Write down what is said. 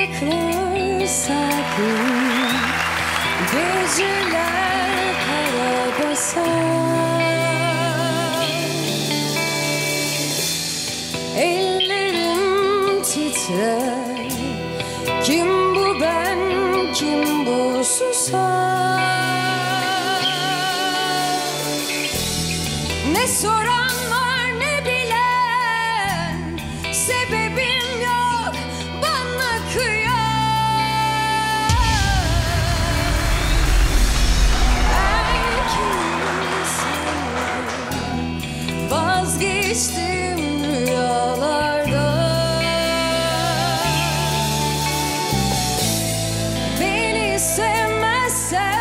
saklı saklı Geceler kara Ellerim titrer Kim bu ben kim bu susar Ne soran var ne bilen Sebep geçtim rüyalarda. Beni sevmezsen